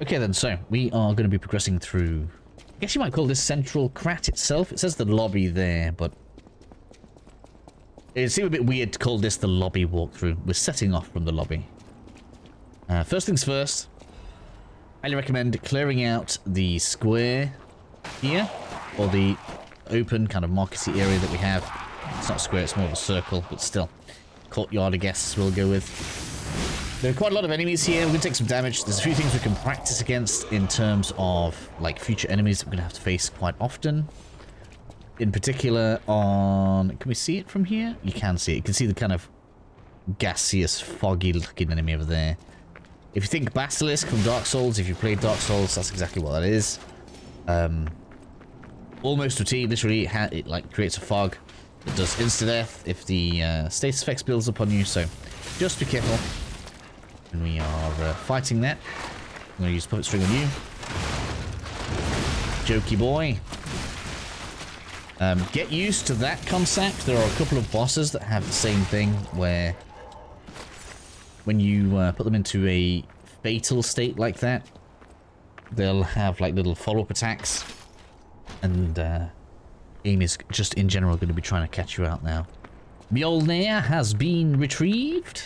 Okay then, so we are going to be progressing through... I guess you might call this Central Krat itself. It says the lobby there, but... It seemed a bit weird to call this the lobby walkthrough. We're setting off from the lobby. Uh, first things first, highly recommend clearing out the square here, or the open kind of markety area that we have. It's not square, it's more of a circle, but still. Courtyard, I guess, we'll go with. There are quite a lot of enemies here. We're going to take some damage. There's a few things we can practice against in terms of like future enemies that we're going to have to face quite often. In particular on... Can we see it from here? You can see it. You can see the kind of gaseous, foggy looking enemy over there. If you think Basilisk from Dark Souls, if you played Dark Souls, that's exactly what that is. Um, almost routine, literally, it, it like creates a fog that does insta-death if the uh, status effects builds upon you, so just be careful when we are uh, fighting that. I'm going to use Puppet String on you. Jokey boy. Um, get used to that concept. There are a couple of bosses that have the same thing where when you uh, put them into a fatal state like that, they'll have like little follow-up attacks. And uh, aim is just in general going to be trying to catch you out now. Mjolnir has been retrieved.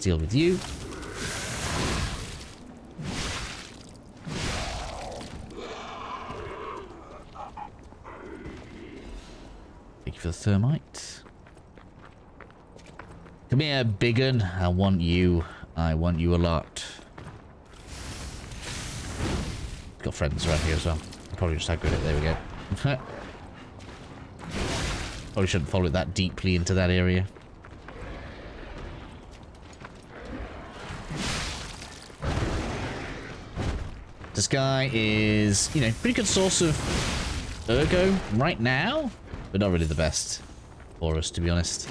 Deal with you. Thank you for the thermite. Come here, biggin. I want you. I want you a lot. Got friends around here as well. Probably just aggro it. There we go. Probably shouldn't follow it that deeply into that area. This guy is, you know, pretty good source of ergo right now, but not really the best for us, to be honest.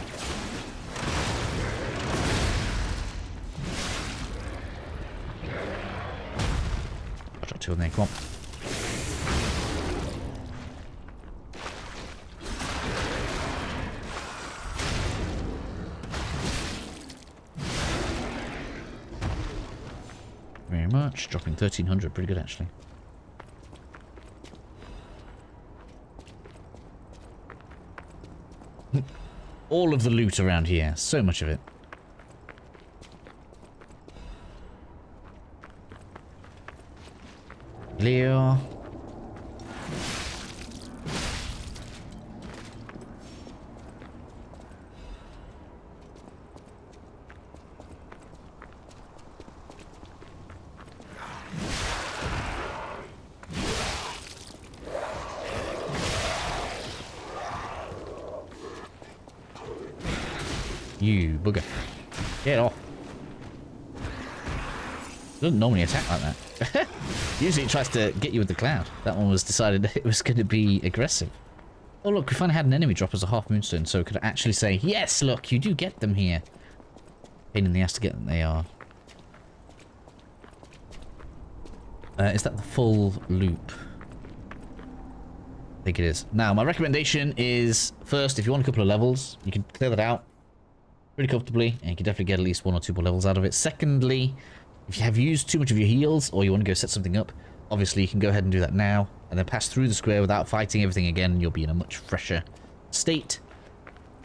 two in there, come on. Dropping 1300, pretty good actually. All of the loot around here, so much of it. Leo. You bugger. Get off. Doesn't normally attack like that. Usually it tries to get you with the cloud. That one was decided it was going to be aggressive. Oh look, we finally had an enemy drop as a half moonstone, so we could actually say, yes, look, you do get them here. Pain in the ass to get them, they are. Uh, is that the full loop? I think it is. Now, my recommendation is, first, if you want a couple of levels, you can clear that out pretty comfortably, and you can definitely get at least one or two more levels out of it. Secondly, if you have used too much of your heals or you want to go set something up, obviously you can go ahead and do that now and then pass through the square without fighting everything again. You'll be in a much fresher state.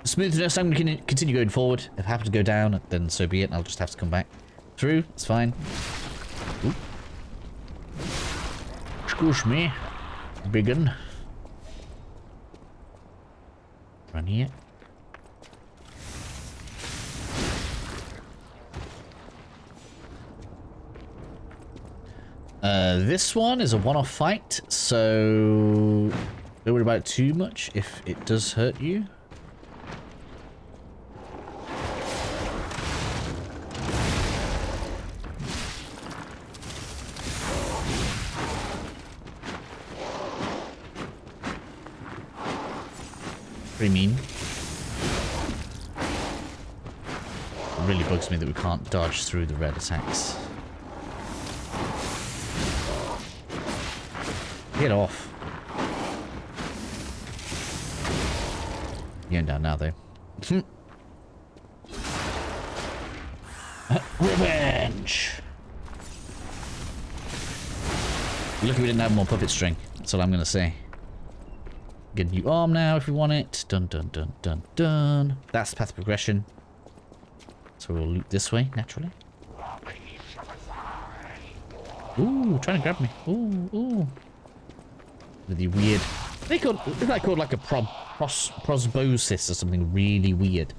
Smoothness, I'm going to continue going forward. If I happen to go down, then so be it. I'll just have to come back through. It's fine. Ooh. Excuse me. Biggin. Run here. Uh, this one is a one-off fight, so don't worry about it too much if it does hurt you. Pretty mean. It really bugs me that we can't dodge through the red attacks. Get off. You're down now, though. Revenge! Lucky we didn't have more puppet string. That's all I'm going to say. Get a new arm now if we want it. Dun dun dun dun dun. That's path progression. So we'll loop this way, naturally. Ooh, trying to grab me. Ooh, ooh. With the weird... They called, isn't that called like a prob, pros, prosbosis or something really weird?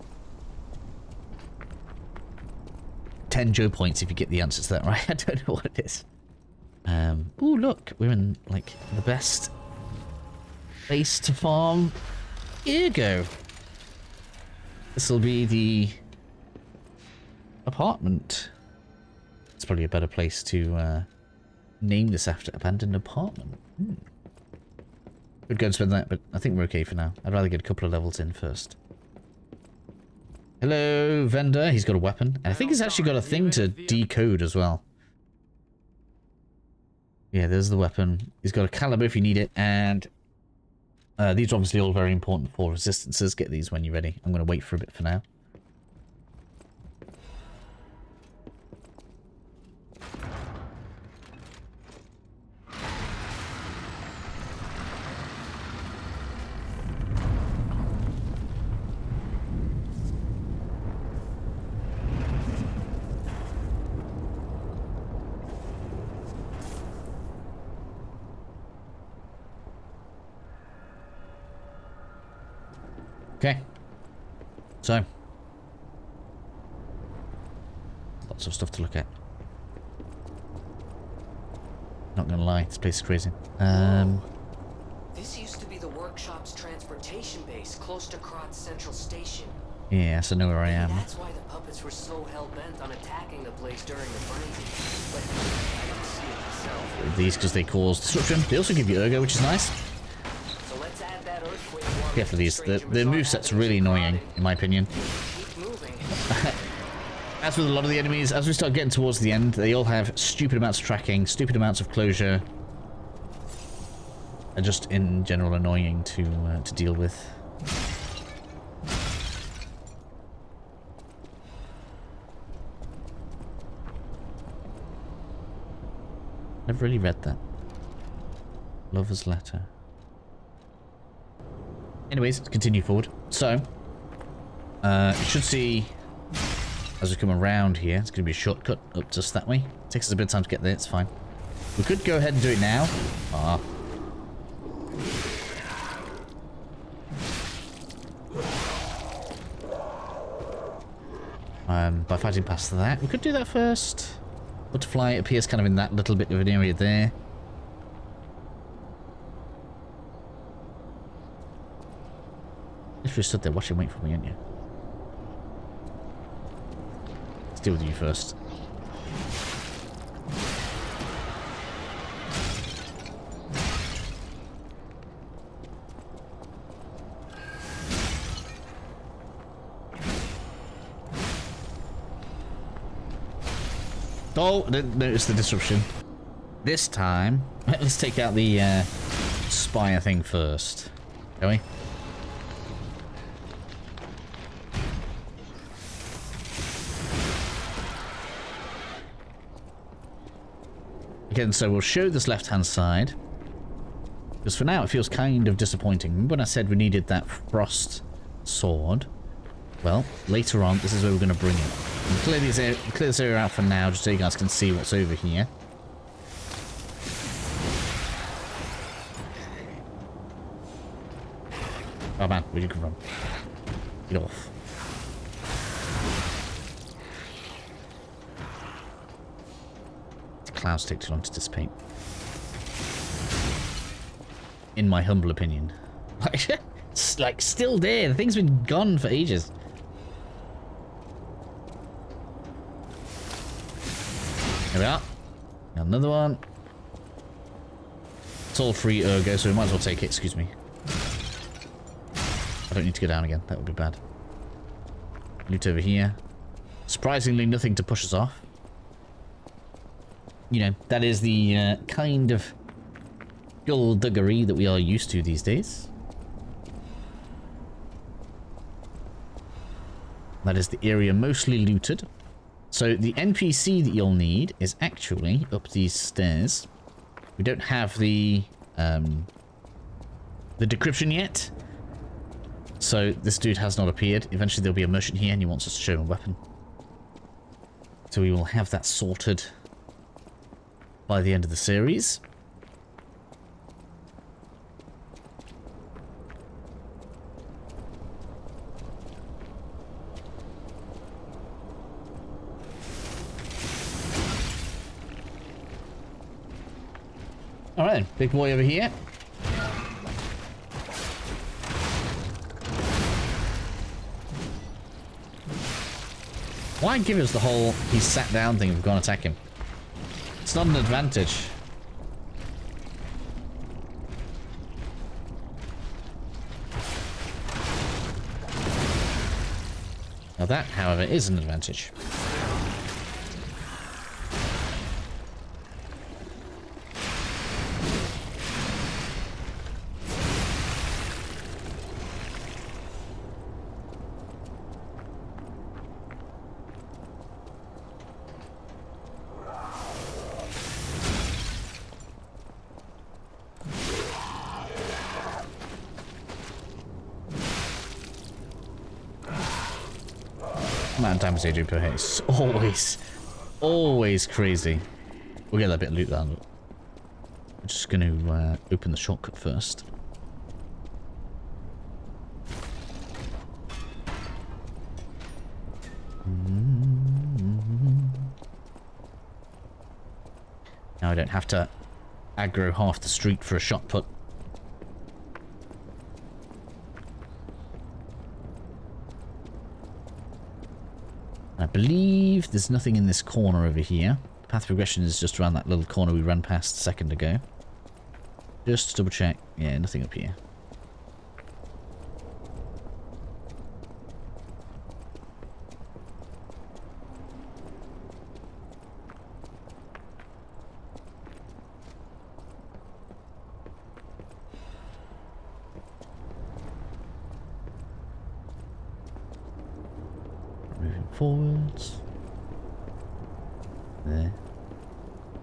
10 Joe points if you get the answer to that right. I don't know what it is. Um, ooh, look. We're in, like, the best place to farm Ergo. This will be the apartment. It's probably a better place to uh, name this after abandoned apartment. Hmm. Could go and spend that, but I think we're okay for now. I'd rather get a couple of levels in first. Hello, vendor. He's got a weapon. And I think he's actually got a thing to decode as well. Yeah, there's the weapon. He's got a caliber if you need it, and uh, these are obviously all very important for resistances. Get these when you're ready. I'm going to wait for a bit for now. Okay. So. Lots of stuff to look at. Not gonna lie, this place is crazy. Um. This used to be the workshop's transportation base, close to Krat Central Station. Yes, I know where I am. That's why the puppets were so hell-bent on attacking the place during the frenzy. But I didn't see it myself. These because they cause destruction. They also give you ergo, which is nice. Yeah, for these. The, the moveset's really annoying, in my opinion. As with a lot of the enemies, as we start getting towards the end, they all have stupid amounts of tracking, stupid amounts of closure. And just in general annoying to uh, to deal with. Never really read that. Lover's letter. Anyways, let's continue forward. So, uh, you should see as we come around here, it's going to be a shortcut up just that way. It takes us a bit of time to get there, it's fine. We could go ahead and do it now. Ah. Um, by fighting past that. We could do that first. Butterfly appears kind of in that little bit of an area there. Literally stood there watching, wait for me, aren't you? Let's deal with you first. Oh, I didn't notice the disruption. This time, let's take out the uh, spire thing first. Shall we? Again, so we'll show this left-hand side. Because for now it feels kind of disappointing. When I said we needed that frost sword? Well, later on, this is where we're going to bring it. Clear, these area, clear this area out for now, just so you guys can see what's over here. Oh man, where'd you come from? Get off. Clouds take too long to dissipate. In my humble opinion. Like, it's like still there. The thing's been gone for ages. There we are. Another one. It's all free ergo, so we might as well take it. Excuse me. I don't need to go down again. That would be bad. Loot over here. Surprisingly, nothing to push us off. You know, that is the uh, kind of skullduggery that we are used to these days. That is the area mostly looted. So the NPC that you'll need is actually up these stairs. We don't have the um, the decryption yet. So this dude has not appeared. Eventually there'll be a merchant here and he wants us to show him a weapon. So we will have that sorted by the end of the series. Alright, big boy over here. Why give us the whole he sat down thing if we go and attack him? It's not an advantage. Now that, however, is an advantage. Amount of damage they do per hit is always, always crazy. We'll get that bit of loot down. I'm just going to uh, open the shortcut first. Now I don't have to aggro half the street for a shot put. Believe there's nothing in this corner over here. Path progression is just around that little corner we ran past a second ago. Just to double check. Yeah, nothing up here. Forwards. There.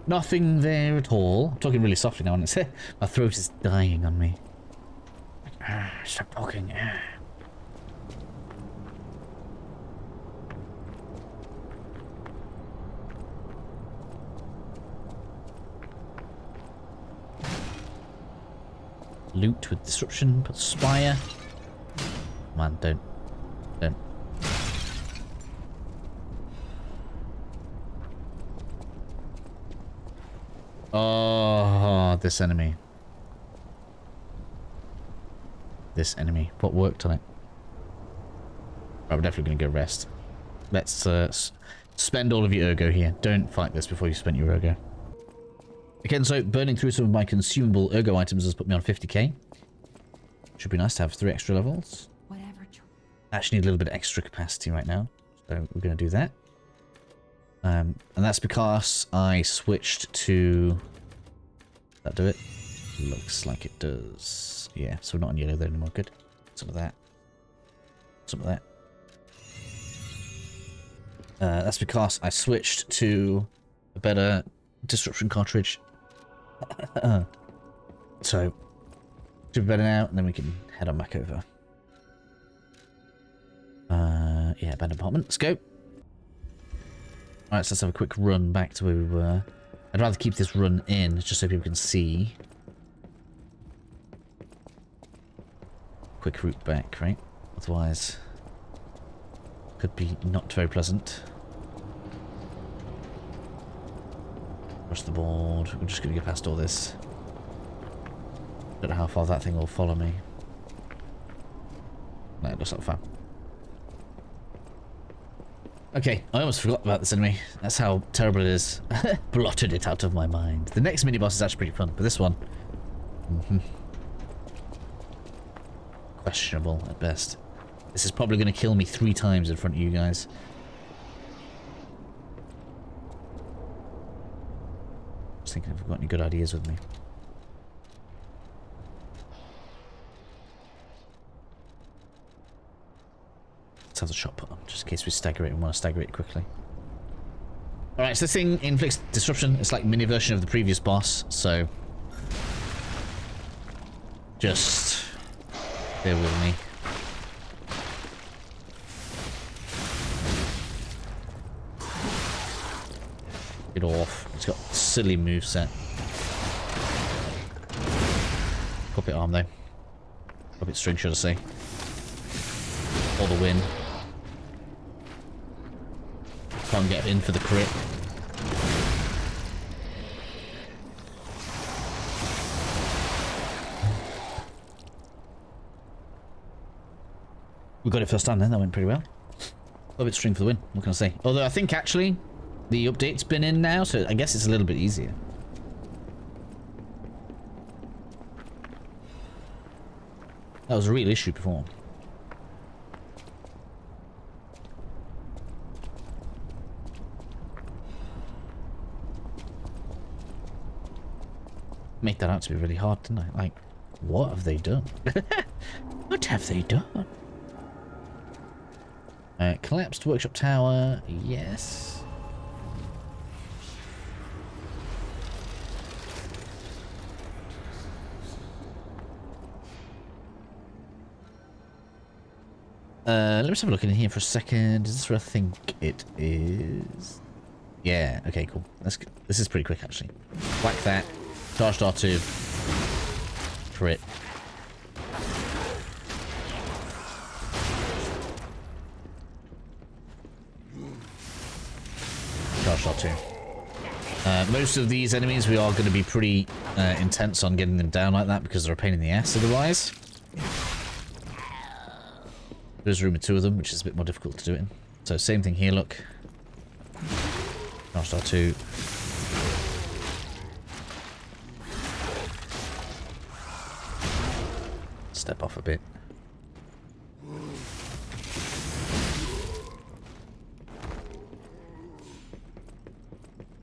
Nothing there at all. I'm talking really softly now, and it's my throat is dying on me. Ah, stop talking. Ah. Loot with disruption, put spire. Man. Don't. Oh, this enemy. This enemy. What worked on it? Right, we're definitely going to go rest. Let's uh, spend all of your ergo here. Don't fight this before you spend your ergo. Again, so burning through some of my consumable ergo items has put me on 50k. Should be nice to have three extra levels. Whatever. actually need a little bit of extra capacity right now. So we're going to do that. Um, and that's because I switched to... That do it? Looks like it does. Yeah, so we're not on yellow there anymore. Good. Some of that. Some of that. Uh, that's because I switched to a better disruption cartridge. so, should be better now, and then we can head on back over. Uh, yeah, abandoned apartment. Let's go. Alright, so let's have a quick run back to where we were. I'd rather keep this run in, just so people can see. Quick route back, right? Otherwise, could be not very pleasant. Across the board. We're just going to get past all this. Don't know how far that thing will follow me. It looks like fun. Okay, I almost forgot about this enemy. That's how terrible it is. Blotted it out of my mind. The next mini boss is actually pretty fun, but this one... mhm. Questionable at best. This is probably going to kill me three times in front of you guys. Just thinking I've got any good ideas with me. Have the shot put um, on, just in case we stagger it and want to stagger it quickly. Alright, so this thing inflicts disruption. It's like mini version of the previous boss, so Just bear with me. Get off. It's got silly moveset. Puppet arm though. Puppet string should I say. All the win. Can't get in for the crit. We got it first time then, that went pretty well. A bit string for the win, what can I say? Although I think actually the update's been in now, so I guess it's a little bit easier. That was a real issue before. Make that out to be really hard, didn't I? Like, what have they done? what have they done? Uh, collapsed workshop tower, yes. Uh, let me just have a look in here for a second. Is this where I think it is? Yeah, okay, cool. Let's. This is pretty quick, actually. Whack that. Charge R2. Crit. Charge R2. Uh, most of these enemies, we are going to be pretty uh, intense on getting them down like that because they're a pain in the ass otherwise. There's room of two of them, which is a bit more difficult to do it in. So same thing here, look. Star 2. Bit.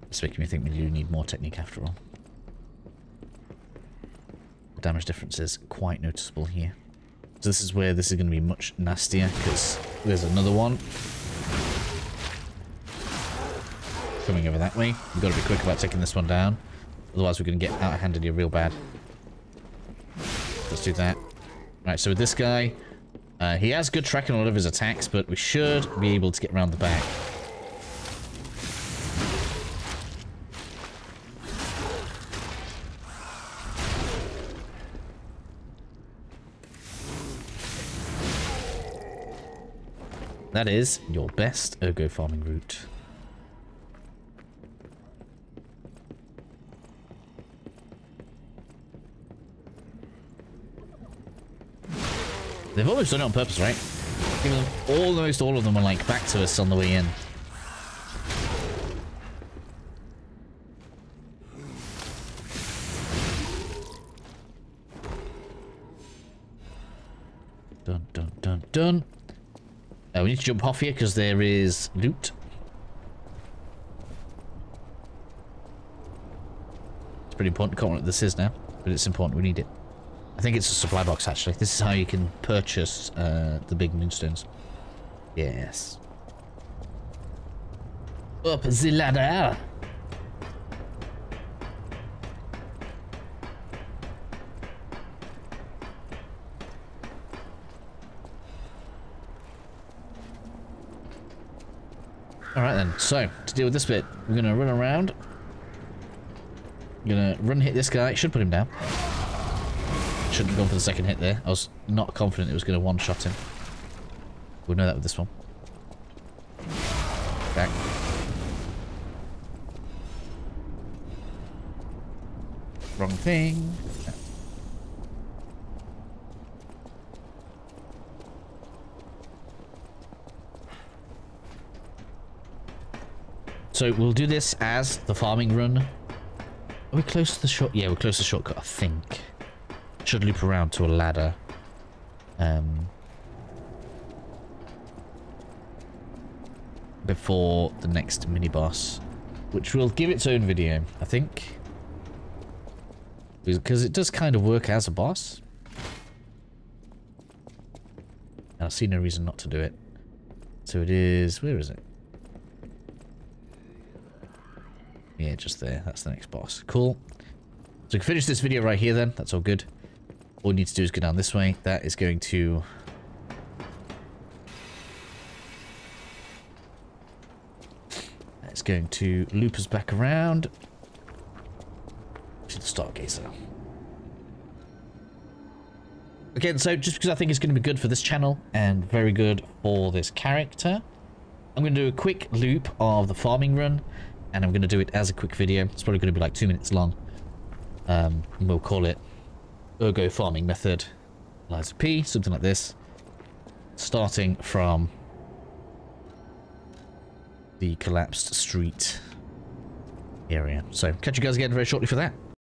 It's making me think we do need more technique after all. The damage difference is quite noticeable here. So this is where this is going to be much nastier because there's another one coming over that way. We've got to be quick about taking this one down. Otherwise we're going to get out-handed here real bad. Let's do that. Right, so with this guy, uh, he has good tracking on all of his attacks, but we should be able to get around the back. That is your best ergo farming route. They've almost done it on purpose, right? Almost all of them are like back to us on the way in. Dun dun dun dun. Uh, we need to jump off here because there is loot. It's pretty important. Can't what this is now, but it's important. We need it. I think it's a supply box actually. This is how you can purchase uh, the big moonstones. Yes. Up the ladder. Alright then, so, to deal with this bit, we're going to run around. Gonna run hit this guy, should put him down. Shouldn't have gone for the second hit there. I was not confident it was going to one-shot him. We'll know that with this one. Back. Wrong thing. So we'll do this as the farming run. Are we close to the short? Yeah, we're close to the shortcut, I think. Should loop around to a ladder. Um, before the next mini boss, which will give its own video, I think. Because it does kind of work as a boss. And I see no reason not to do it. So it is... Where is it? Yeah, just there. That's the next boss. Cool. So we can finish this video right here then. That's all good. All you need to do is go down this way. That is going to... That's going to loop us back around to the Stargazer. Again, so just because I think it's going to be good for this channel and very good for this character, I'm going to do a quick loop of the farming run and I'm going to do it as a quick video. It's probably going to be like two minutes long. Um, we'll call it Ergo Farming Method, Lies of P, something like this. Starting from the collapsed street area. So catch you guys again very shortly for that.